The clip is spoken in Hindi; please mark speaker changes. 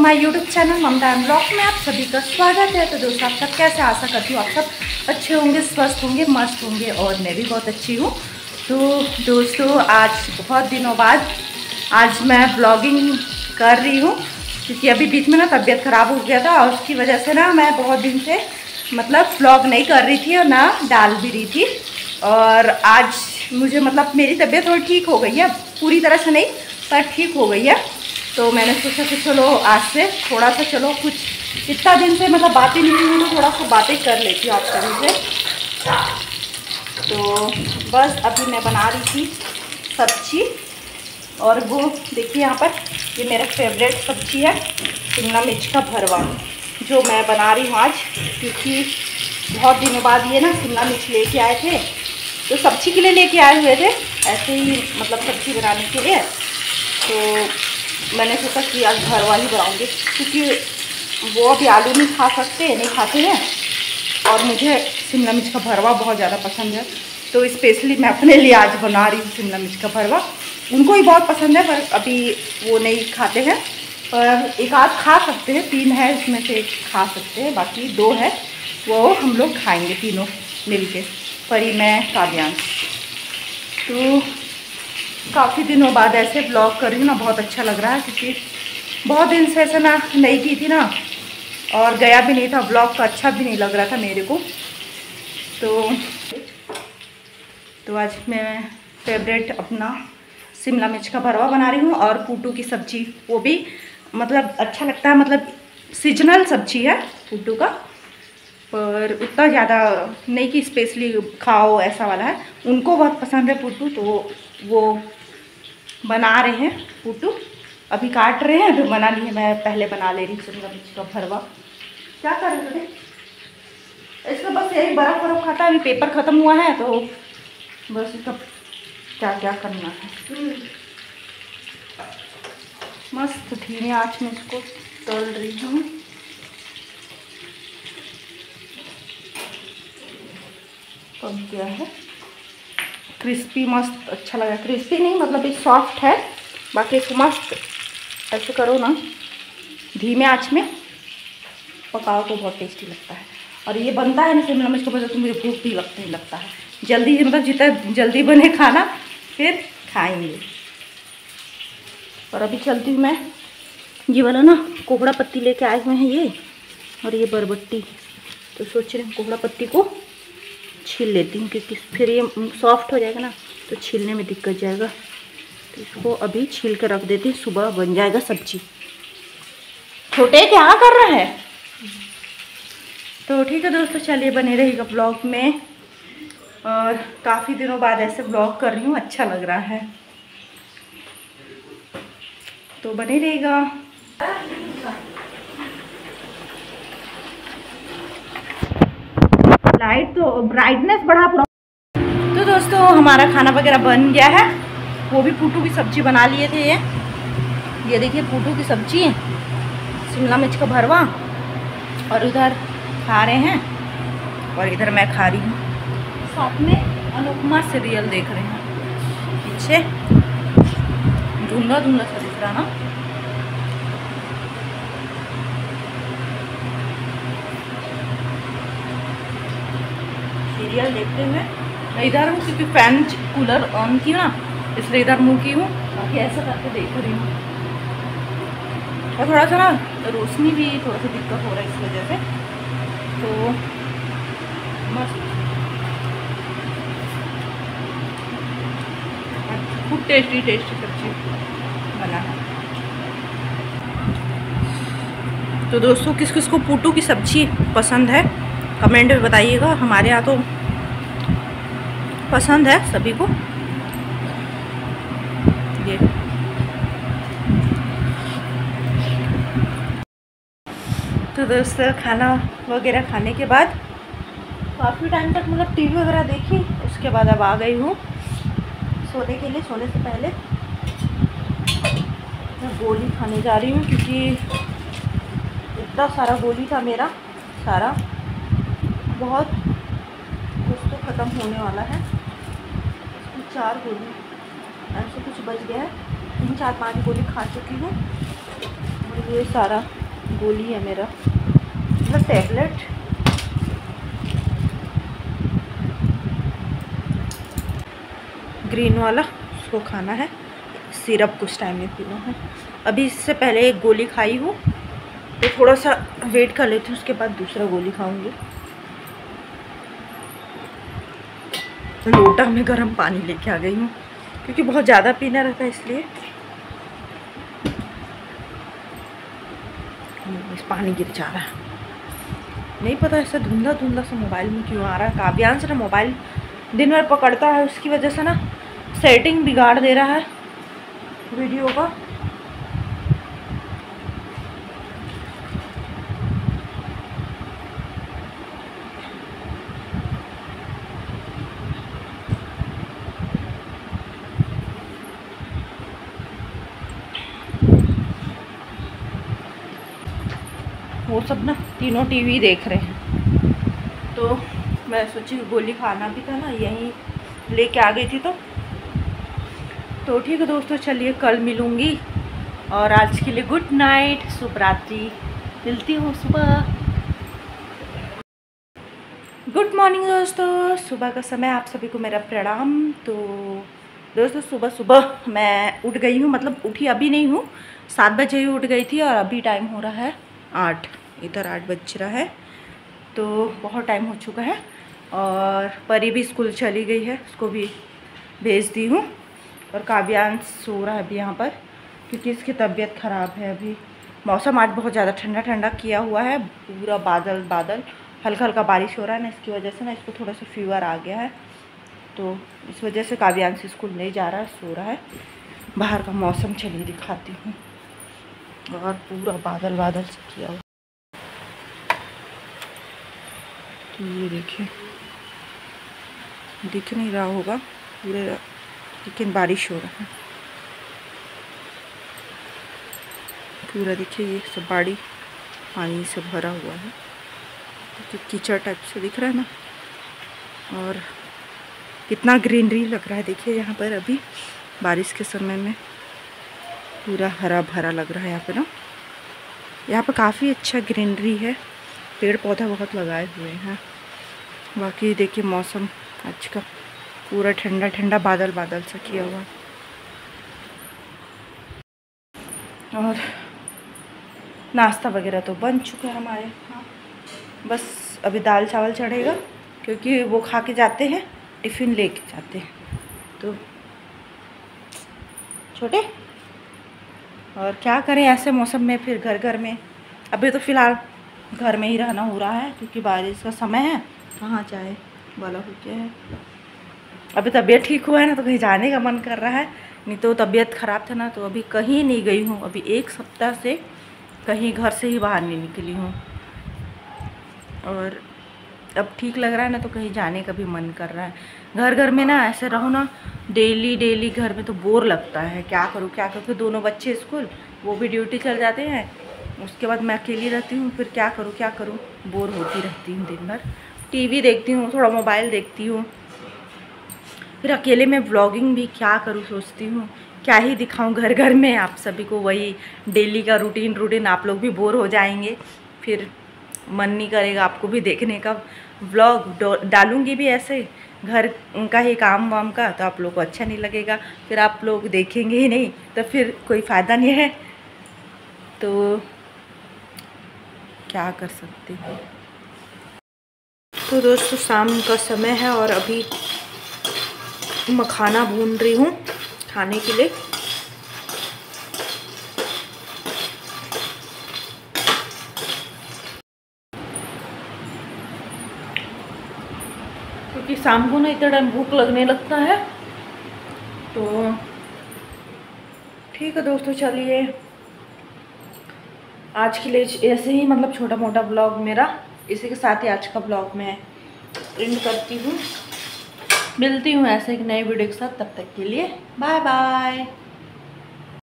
Speaker 1: My YouTube channel Mamta and blog में आप सभी का स्वागत है। तो दोस्तों, आप सब कैसे आशा करती हूँ आप सब अच्छे होंगे, स्वस्थ होंगे, मस्त होंगे और मैं भी बहुत अच्छी हूँ। तो दोस्तों, आज बहुत दिनों बाद आज मैं ब्लॉगिंग कर रही हूँ, क्योंकि अभी बीच में ना तबीयत ख़राब हो गया था और उसकी वजह से ना मैं बहुत दिन से मतलब ब्लॉग नहीं कर रही थी और ना डाल भी रही थी। और आज मुझे मतलब मेरी तबीयत थोड़ी ठीक हो गई है, पूरी तरह से नहीं, पर ठीक हो गई है। तो मैंने सोचा कि चलो आज से थोड़ा सा चलो कुछ, इतना दिन से मतलब बातें नहीं हुई तो थोड़ा सा बातें कर लेती हूँ आप सभी से तो बस अभी मैं बना रही थी सब्ज़ी, और वो देखिए यहाँ पर, ये मेरा फेवरेट सब्ज़ी है, शिमला मिर्च का भरवा, जो मैं बना रही हूँ आज, क्योंकि बहुत दिनों बाद ये ना शिमला मिर्च लेके आए थे तो सब्ज़ी के लिए लेके आए हुए थे, ऐसे ही मतलब सब्ज़ी बनाने के लिए। तो मैंने सोचा कि आज भरवा ही बनाऊँगी, क्योंकि वो अभी आलू नहीं खा सकते, नहीं खाते हैं। और मुझे शिमला मिर्च का भरवा बहुत ज़्यादा पसंद है। तो स्पेशली मैं अपने लिए आज बना रही हूँ शिमला मिर्च का भरवा। उनको ही बहुत पसंद है, पर अभी वो नहीं खाते हैं। पर एक आध खा सकते हैं, तीन है इसमें से एक खा सकते हैं, बाकी दो है। वो हम लोग खाएँगे तीनों मिल के परी, मैं, काव्यांश। तो काफ़ी दिनों बाद ऐसे ब्लॉग कर रही हूँ ना, बहुत अच्छा लग रहा है क्योंकि बहुत दिन से ऐसा ना नहीं की थी ना और गया भी नहीं था ब्लॉग का अच्छा भी नहीं लग रहा था मेरे को। तो तो आज मैं फेवरेट अपना शिमला मिर्च का भरवा बना रही हूँ और पूटू की सब्ज़ी, वो भी मतलब अच्छा लगता है मतलब सीजनल सब्ज़ी है पूटू का। पर उतना ज़्यादा नहीं कि स्पेशली खाओ ऐसा वाला है। उनको बहुत पसंद है पुट्टू तो वो बना रहे हैं पुट्टू। अभी काट रहे हैं फिर बना लिए मैं पहले बना ले रही हूँ शिमला मिर्च का भरवा। क्या कर रहे थे इसका बस यही बर्फ़ बर्फ़ खाता है अभी पेपर ख़त्म हुआ है तो बस इसका क्या क्या करना है। मस्त धीमी आँच में इसको तल रही हूँ। पक गया है। क्रिस्पी मस्त अच्छा लगा। क्रिस्पी नहीं मतलब ये सॉफ्ट है। बाकी इसको मस्त ऐसे करो ना। धीमे आँच में पकाओ तो बहुत टेस्टी लगता है। और ये बनता है ना शिमला मिर्च को तो मुझे भूख भी लगता ही लगता है। जल्दी मतलब जितना जल्दी बने खाना, फिर खाएँगे। और अभी चलती हूँ मैं। ये वाला ना कोकड़ा पत्ती लेके आए हुए हैं ये, और ये बरबट्टी। तो सोच रहे हैं कोकड़ा पत्ती को छील लेती हूँ क्योंकि फिर ये सॉफ्ट हो जाएगा ना तो छीलने में दिक्कत जाएगा। तो इसको अभी छील कर रख देती हूँ, सुबह बन जाएगा सब्ज़ी। छोटे क्या कर रहा है? तो ठीक है दोस्तों, चलिए बने रहेगा ब्लॉग में। और काफ़ी दिनों बाद ऐसे ब्लॉग कर रही हूँ अच्छा लग रहा है। तो बने रहेगा लाइट तो ब्राइटनेस बढ़ा तो दोस्तों, हमारा खाना वगैरह बन गया है। वो भी पुटू की सब्ज़ी बना लिए थे ये। ये देखिए, पूटू की सब्ज़ी शिमला मिर्च का भरवा। और उधर खा रहे हैं। और इधर मैं खा रही हूँ। साथ में अनुपमा सीरियल देख रहे हैं। पीछे। धुंधला धुंधला सा दिख रहा ना? सीरियल देखते हुए इधर हूँ क्योंकि फ़ैन कूलर ऑन की ना, इसलिए इधर मुँह की हूँ। बाकी ऐसा करके देख रही हूँ। और थोड़ा सा ना रोशनी भी, थोड़ा सा दिक्कत हो रहा है इस वजह से। तो मस्त। खूब टेस्टी टेस्टी सब्ज़ी बना है। तो दोस्तों किस किस को पूटू की सब्ज़ी पसंद है कमेंट में बताइएगा। हमारे यहाँ तो पसंद है सभी को। ये। तो दोस्तों, खाना वगैरह खाने के बाद, काफ़ी टाइम तक मतलब टीवी वगैरह देखी, उसके बाद अब आ गई हूँ सोने के लिए, सोने से पहले। मैं गोली खाने जा रही हूँ क्योंकि इतना सारा गोली था मेरा, सारा। बहुत कुछ तो ख़त्म होने वाला है। चार गोली। ऐसे कुछ बच गया है। तीन चार पाँच गोली खा चुकी हूँ। तो ये सारा गोली है मेरा। मतलब टैबलेट ग्रीन वाला, उसको खाना है। सिरप कुछ टाइम में पीना है। अभी इससे पहले एक गोली खाई हूँ। तो थोड़ा सा वेट कर लेती हूँ, उसके बाद दूसरा गोली खाऊँगी। लोटा में गर्म पानी लेके आ गई हूँ, क्योंकि बहुत ज़्यादा पीना रहता है इसलिए। इस पानी गिर जा रहा है। नहीं पता ऐसा धुंधला धुंधला सा मोबाइल में क्यों आ रहा है काव्यान से ना मोबाइल दिन भर पकड़ता है, उसकी वजह से ना सेटिंग बिगाड़ दे रहा है वीडियो का। वो सब ना तीनों टीवी देख रहे हैं। तो मैं सोची गोली खाना भी था ना, यहीं लेके आ गई थी तो। तो ठीक है दोस्तों, चलिए कल मिलूँगी। और आज के लिए गुड नाइट शुभ रात्रि मिलती हूँ सुबह। गुड मॉर्निंग दोस्तों, सुबह का समय आप सभी को मेरा प्रणाम। तो दोस्तों, सुबह सुबह मैं उठ गई हूँ मतलब उठी अभी नहीं हूँ। सात बजे ही उठ गई थी और अभी टाइम हो रहा है आठ। इधर आठ बज रहा है तो बहुत टाइम हो चुका है और परी भी स्कूल चली गई है, उसको भी भेज दी हूँ और काव्यांश सो रहा है अभी यहाँ पर क्योंकि इसकी तबीयत ख़राब है अभी। मौसम आज बहुत ज़्यादा ठंडा ठंडा किया हुआ है, पूरा बादल बादल हल्का हल्का बारिश हो रहा है ना, इसकी वजह से ना इसको थोड़ा सा फीवर आ गया है। तो इस वजह से काव्यांश स्कूल नहीं जा रहा है सो रहा है। बाहर का मौसम चलिए दिखाती हूँ। और पूरा बादल बादल से किया हुआ तो ये देखिए। दिख नहीं रहा होगा, पूरे लेकिन बारिश हो रहा है। पूरा देखिए ये सब बाड़ी, पानी से भरा हुआ है। कीचड़ टाइप से दिख रहा है ना। और कितना ग्रीनरी लग रहा है, देखिए यहाँ पर अभी बारिश के समय में। पूरा हरा भरा लग रहा है यहाँ पर ना। यहाँ पर काफ़ी अच्छा ग्रीनरी है। पेड़ पौधा बहुत लगाए हुए हैं। बाकी देखिए मौसम, आज का पूरा ठंडा ठंडा बादल बादल सा किया हुआ। और नाश्ता वगैरह तो बन चुका है हमारे यहाँ बस अभी दाल चावल चढ़ेगा, क्योंकि वो खा के जाते हैं, टिफ़िन ले के जाते हैं। तो छोटे, और क्या करें ऐसे मौसम में फिर घर घर में। अभी तो फ़िलहाल घर में ही रहना हो रहा है, क्योंकि बारिश का समय है। कहाँ जाए? वाला हो गया है? अभी तबीयत ठीक हुआ है ना तो कहीं जाने का मन कर रहा है। नहीं तो तबीयत ख़राब था ना तो अभी कहीं नहीं गई हूँ। अभी एक सप्ताह से कहीं घर से ही बाहर नहीं निकली हूँ। और अब ठीक लग रहा है ना तो कहीं जाने का भी मन कर रहा है। घर घर में ना ऐसे रहो ना डेली डेली घर में तो बोर लगता है। क्या करूँ क्या करूँ? फिर दोनों बच्चे स्कूल वो भी ड्यूटी चल जाते हैं। उसके बाद मैं अकेली रहती हूँ, फिर क्या करूँ क्या करूँ? बोर होती रहती हूँ दिन भर। टीवी देखती हूँ, थोड़ा मोबाइल देखती हूँ। फिर अकेले में ब्लॉगिंग भी क्या करूँ सोचती हूँ। क्या ही दिखाऊँ घर घर में, आप सभी को वही डेली का रूटीन रूटीन आप लोग भी बोर हो जाएँगे। फिर मन नहीं करेगा आपको भी देखने का। ब्लॉग डालूँगी भी ऐसे। घर का ही काम वाम का तो आप लोग को अच्छा नहीं लगेगा। फिर आप लोग देखेंगे ही नहीं तो फिर कोई फ़ायदा नहीं है। तो क्या कर सकते हैं? तो दोस्तों, शाम का समय है और अभी मखाना भून रही हूँ खाने के लिए। क्योंकि शाम को ना इतना टाइम भूख लगने लगता है तो ठीक है दोस्तों, चलिए। आज के लिए ऐसे ही मतलब छोटा मोटा ब्लॉग मेरा। इसी के साथ ही आज का ब्लॉग मैं प्रिंट करती हूँ। मिलती हूँ ऐसे एक नए वीडियो के साथ, तब तक के लिए बाय बाय